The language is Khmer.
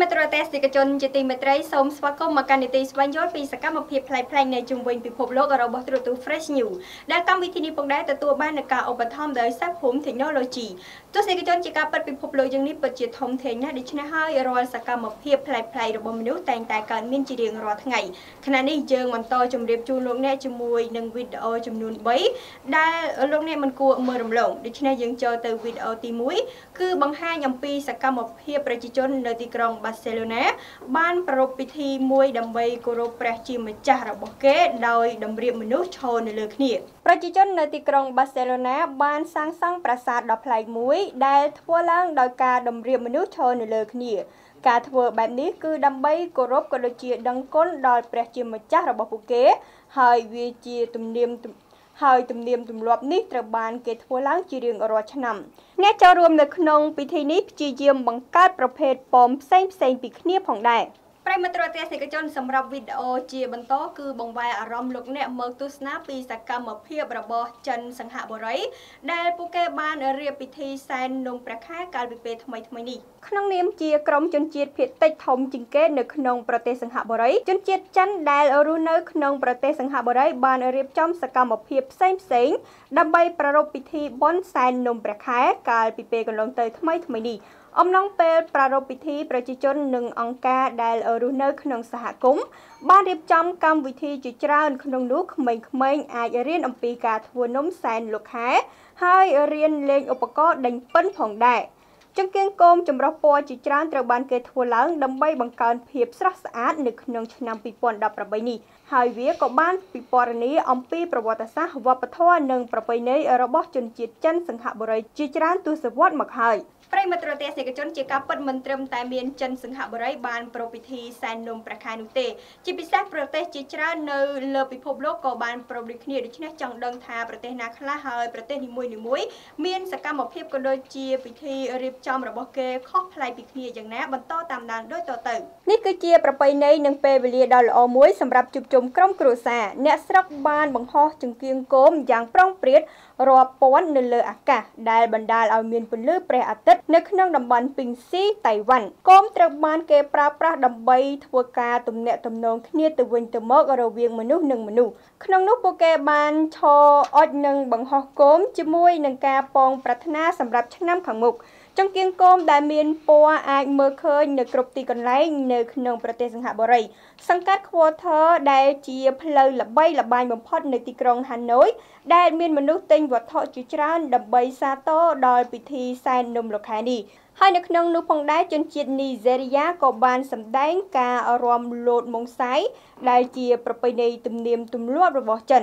មិត្តរទេសនិកជនជាទីមេត្រីសូមស្វាគមន៍មកកាន់នីតិស្វែងយល់ពីសកម្មភាពផ្លែកៗនៃជុំវិញពិភពលោករបស់ទូរទស្សន៍ Fresh News ដែលកម្មវិធីនេះផងដែរទទួលបាននូវការឧបត្ថម្ភដោយ Sapphum Technology ទស្សនិកជនជាការពិតពិភពលោកយ៉ាងនេះពិតជាធំធេងណាស់ដូច្នេះហើយរាល់សកម្មភាពផ្លែកៗរបស់មនុស្សតែងតែកើតមានជារៀងរាល់ថ្ងៃខណៈនេះយើងបន្តជម្រាបជូនលោកអ្នកជាមួយនឹងវីដេអូចំនួន3ដែលលោកអ្នកមិនគួរមើលរំលងដូច្នេះយើងចូលទៅវីដេអូទី1គឺបង្ហាញអំពីសកម្មភាពប្រជាជននៅទីក្រុងបាសេឡូណាបានប្រារព្ធពិធីមួយដើម្បីគោរពព្រះជាម្ចាស់របស់គេដោយតម្រៀបមនុស្សឈរនៅលើគ្នាប្រជាជននៅទីក្រុងបាសេឡូណាបានសាងសង់ប្រាសាទដ៏ប្លែកមួយដែលធ្វើឡើងដោយការតម្រៀបមនុស្សឈរនៅលើគ្នាការធ្វើបែបនេះគឺដើម្បីគោរពក៏ដូចជាដឹងគុណដល់ព្រះជាម្ចាស់របស់ពួកគេ ហើយវាជាទំនៀម ហើយទំនៀមទម្លាប់នេះត្រូវបានគេធ្វើឡើងជារៀងរាល់ឆ្នាំអ្នកចូលរួមនៅក្នុងពិធីនេះព្យាយាមបង្កើតប្រភេទប៉មផ្សេងផ្សេងពីគ្នាផងដែរ។ ប្រិមត្តរទេសនិកជនសម្រាប់វីដេអូជាបន្តគឺបង្វែរអារម្មណ៍លោកអ្នកមើលទស្សនាពីសកម្មភាពរបស់ចិនសង្ហបុរី ដែលពួកគេបានរៀបពិធីសែននំព្រះខែកាលពីពេលថ្មីថ្មីនេះក្នុងនាមជាក្រុមជនជាតិភាគតិចធំជាងគេនៅក្នុងប្រទេសសង្ហបុរីជនជាតិចិនដែលរស់នៅក្នុងប្រទេសសង្ហបុរីបានរៀបចំសកម្មភាពផ្សេងផ្សេងដើម្បីប្រារព្ធពិធីបុណ្យសែននំព្រះខែកាលពីពេលកន្លងទៅថ្មីថ្មីនេះអំឡុងពេលប្រារព្ធពិធីប្រជាជននិងអង្គការដែលរស់នៅក្នុងសហគមន៍បានរៀបចំកម្មវិធីជាច្រើនក្នុងនោះក្មេងៗអាចរៀនអំពីការធ្វើនំសែនលោកខែ ហើយរៀនលេងឧបករណ៍ដេញពិណផងដែរ ចង្កៀងគោមចម្រុះពណ៌ជាច្រើនត្រូវបានគេធ្វើឡើងដើម្បីបង្កើនភាពស្រស់ស្អាតនៅក្នុងឆ្នាំ2018នេះហើយវាក៏បានពិពណ៌នាអំពីប្រវត្តិសាស្ត្រវប្បធម៌និងប្រពៃណីរបស់ជនជាតិចិនសង្ហបុរីជាច្រើនទសវត្សរ៍មកហើយ។ប្រិមិត្តរទេសនិកជនជាការពិតមិនត្រឹមតែមានចិនសង្ហបុរីបានប្រពៃពិធីសែននំព្រះខែនោះទេជាពិសេសប្រទេសជាច្រើននៅលើពិភពលោកក៏បានប្រពៃដូចគ្នាដូច្នេះចង់ដឹងថាប្រទេសណាខ្លះហើយប្រទេសនីមួយៗមានសកម្មភាពក៏ដូចជាពិធីរៀបចំរបស់គេខុសប្លែកពីគ្នាយ៉ាងណាបន្តតាមដានដូចតទៅនេះគឺជាប្រពៃណីនិងពេលវេលាដ៏ល្អមួយសម្រាប់ជួបជុំក្រុមគ្រួសារអ្នកស្រុកបានបង្ហោះចង្គៀងគោមយ៉ាងប្រុងប្រៀតរាប់ពាន់នៅលើអាកាសដែលបណ្ដាលឲ្យមានពន្លឺព្រះអាទិត្យនៅក្នុងតំបន់ពីងស៊ីតៃវ៉ាន់គោមត្រូវបានគេប្រើប្រាស់ដើម្បីធ្វើការទំនាក់ទំនងគ្នាទៅវិញទៅមករវាងមនុស្សនិងមនុស្សក្នុងនោះពួកគេបានឈរអុចនិងបង្ហោះគោមជាមួយនឹងការពងប្រាថ្នាសម្រាប់ឆ្នាំខាងមុខ ចង្គៀងគោមដែលមានពណ៌អាចមើលឃើញនៅគ្រប់ទីកន្លែងនៅក្នុងប្រទេសសង្ហបុរី សង្កាត់ Quarter ដែលជាផ្លូវល្បីល្បាញបំផុតនៅទីក្រុង Hanoi ដែលមានមនុស្សទិញវត្ថុជាច្រើនដើម្បីសាទរដល់ពិធីសែននំលោកខែនេះហើយនៅក្នុងនោះផងដែរជនជាតិនីហ្សេរីយ៉ាក៏បានសម្ដែងការរាំលោតម៉ុងសាយដែលជាប្រពៃណីទំនៀមទម្លាប់របស់ចិន